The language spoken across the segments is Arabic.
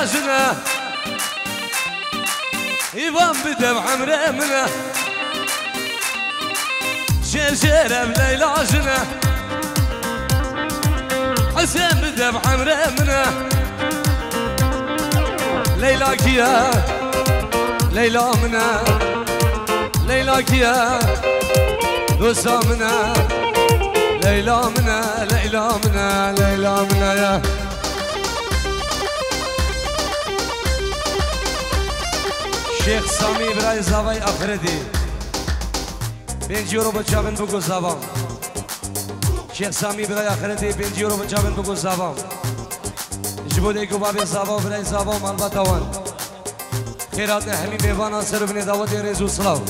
راسنا يبان بدمع مرامنا شجرة مليل عاشنا حسين بدمع مرامنا ليلى كيا. ليلى منا ليلى كيا. دوسا وسامنا ليلى منا ليلى منا ليلى منا يا. شیخ سامی برای زوای آخردی پنج یورو بچابن بگو زوام شیخ سامی برای آخردی پنج یورو بچابن بگو زوام جبوده کو باب زوام برای زوام البته وان خیرات همین بیوان سر بن دعوت رزو سلام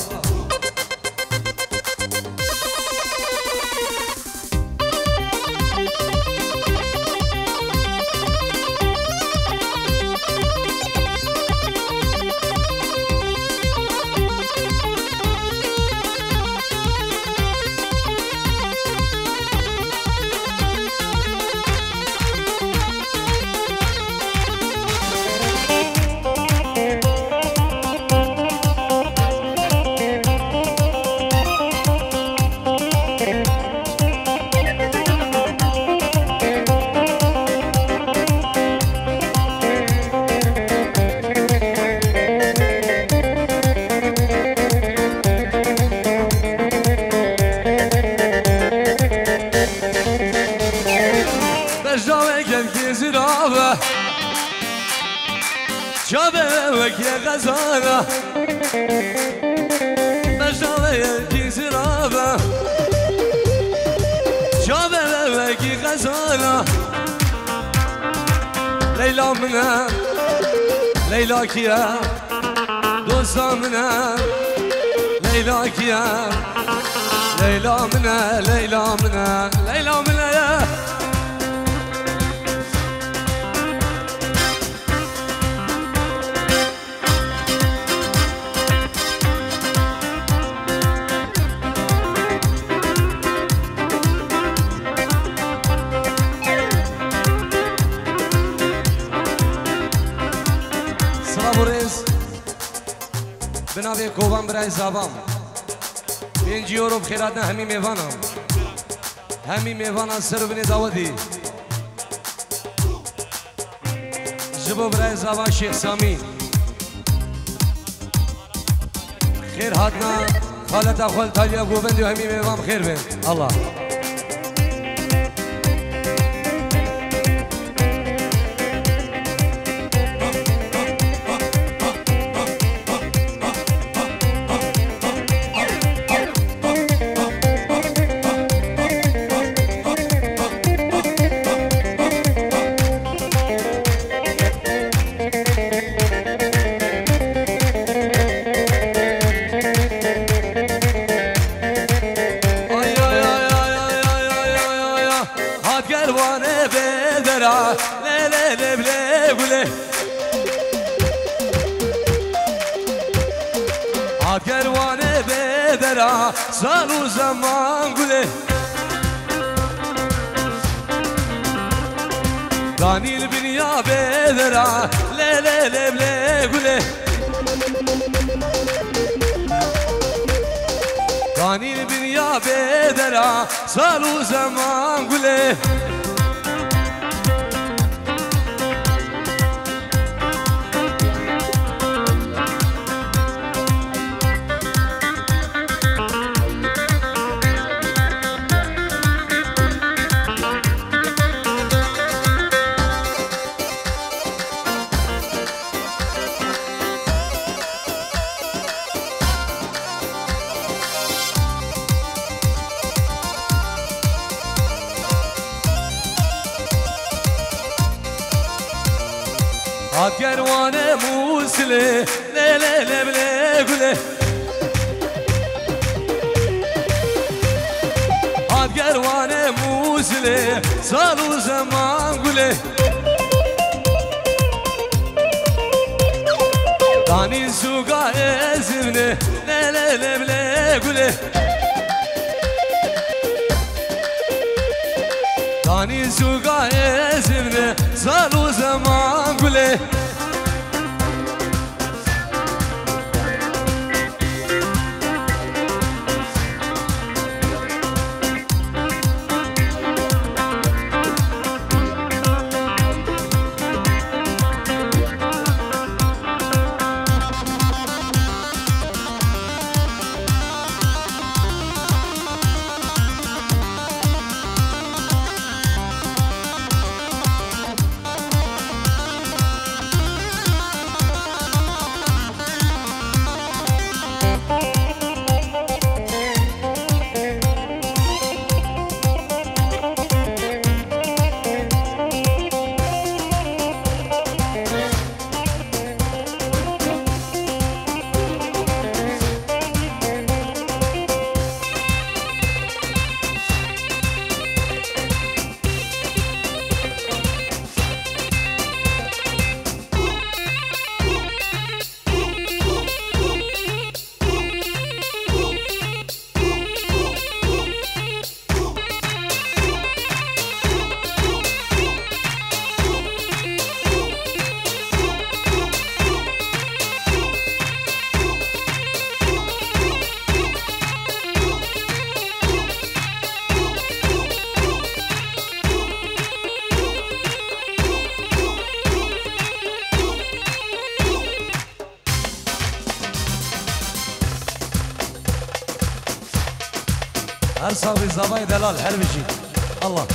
يا غزالة مجالك يا زرابة جابلك يا غزالة ليلى منا ليلاك يا دوزة منا ليلاك يا ليلى منا ليلى منا ليلى منا يا بنابه کوبان برای زابام پنج یورو بخیرات نه همی میوانم همی میوانا سر بنی داودی جبو برای زابان شیخ سامی خیر هاتنا خالت اخوال تالیا گوبندی و همی میوان خیر بین الله evle A kervane bedera Salu zaman güle Danil bin ya bedera Le le le le güle Danil bin ya bedera Salu zaman güle musle le le le ble güle Hat kervane musle salu zaman güle Dani suga ezivne le le le ble güle Dani suga ezivne salu zaman güle صاوي زبايد لا الحلم الله.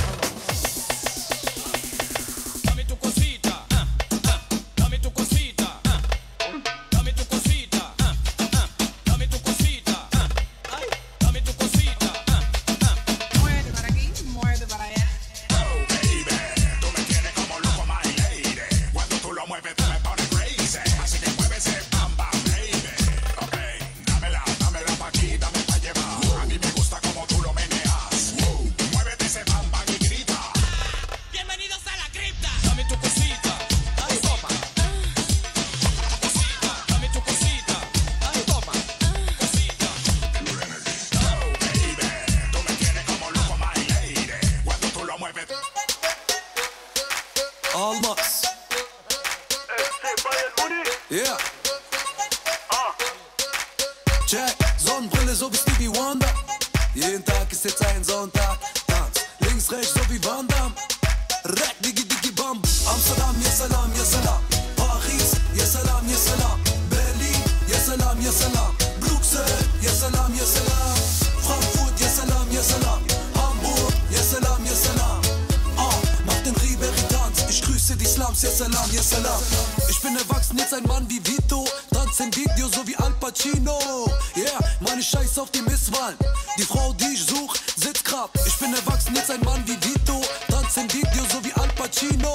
Cappuccino. Yeah, meine Scheiß auf die Misswahl. Die Frau, die ich such, sitzt krab. Ich bin erwachsen, jetzt ein Mann wie Vito. Transzendidio, so wie Al Pacino.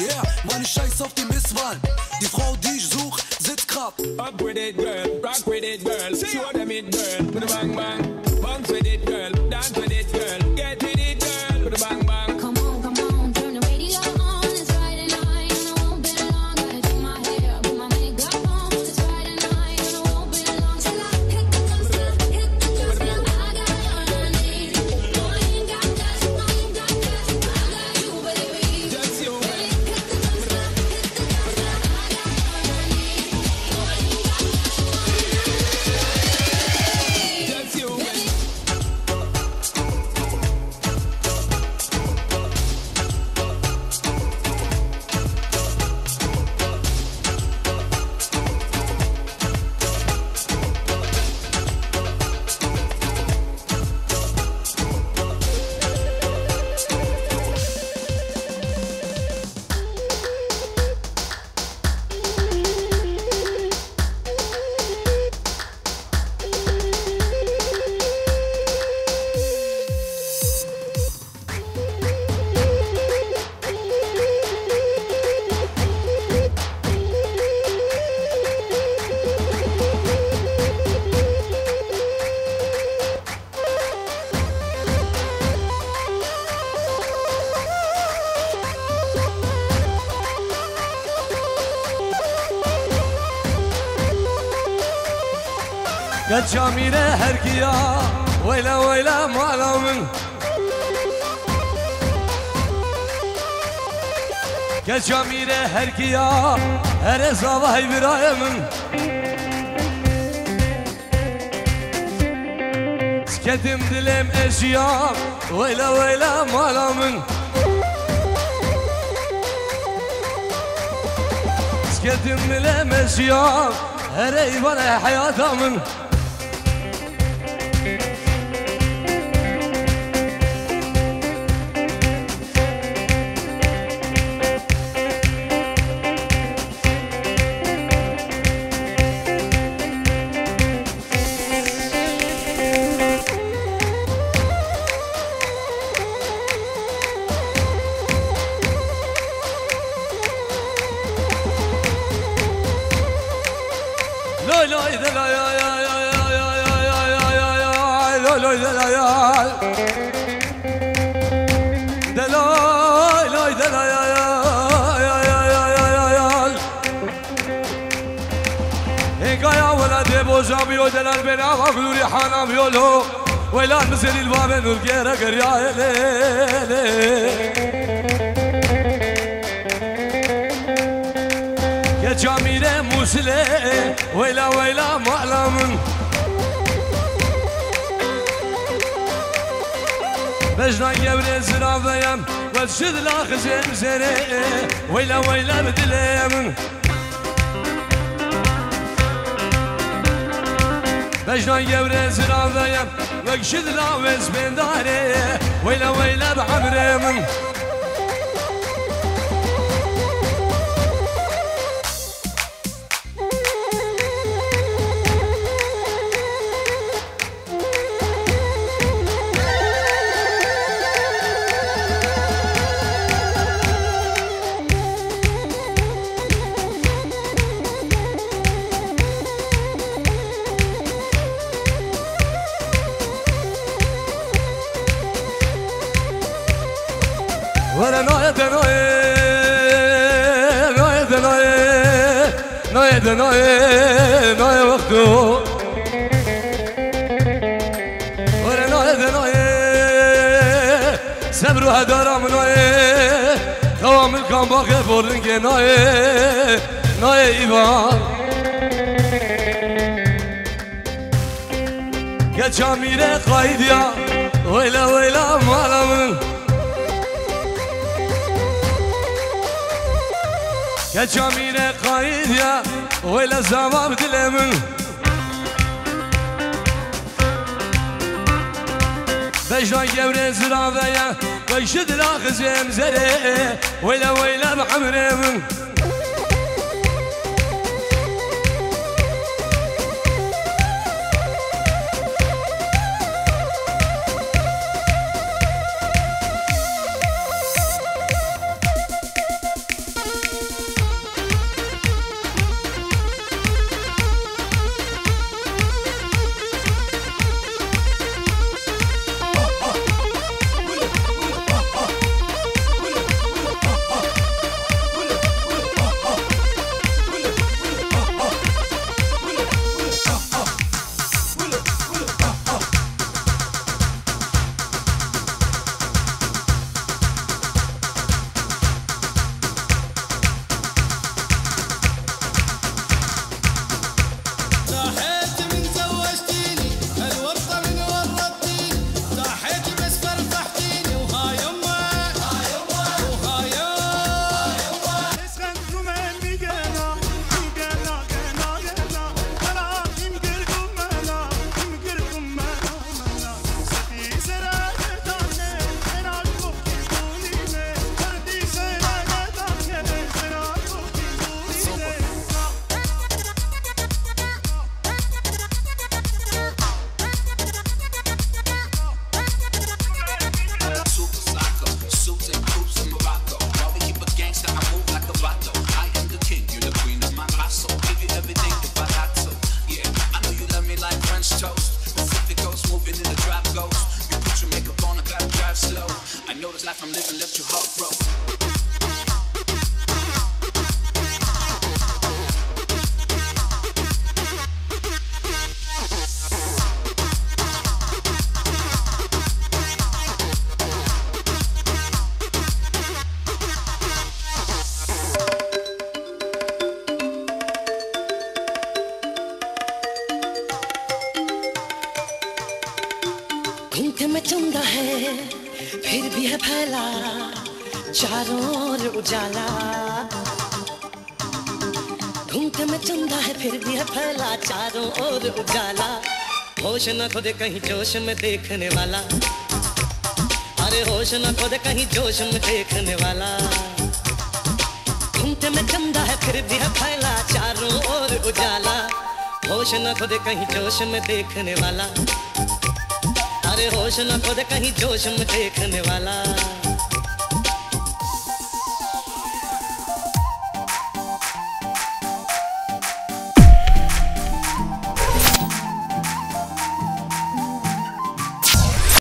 Yeah, meine Scheiß auf die Misswahl. Die Frau, die ich such, sitzt krab. Up with it, girl. Rock with it, girl. Show them it, girl. Bang, bang. Bang with it, girl. Dance with it, girl. جميلة هرقية. ويلا ويلا معلم كجميلة هرقية هرز الله برايم سكتم دلم أجيا. ويلا ويلا معلم سكتم دلم أجيا. هري ولا حياة من دلوي دلوي دلوي دلوي يا ولد ابو جابي ودل البنا وقلوا لي حنا بيولو ولا نزل الباب نلقيرا قريا يا جميل مسلم ويلا ويلا معلم بجنا قبري زرافيم وشد لاخزم زري ويلا ويلا بدليم. بجنا قبري زرافيم وشد لاوز بنداري ويلا ويلا بعمري نويد نويد نويد وقتو ولا نويد نويد سبرو هدارا من نويد خوام الكام باقي فورنك نويد نويد إيوان كجاميرة قايد يا ويلا ويلا مالا من كجاميرة قايد يا ويلا زمام دلمن بجنا جوري زراوية ويشد لاخز يمزري ويلا ويلا بعمري من चारों ओर उजाला। घूमते में चंदा है, फिर भी है फैला चारों ओर उजाला। होश न खुद कहीं जोश में देखने वाला। अरे होश न खुद कहीं जोश में देखने वाला। घूमते में चंदा है, फिर भी है फैला चारों ओर उजाला। होश न खुद कहीं जोश में देखने वाला। अरे होश न खुद कहीं जोश में देखने वाला।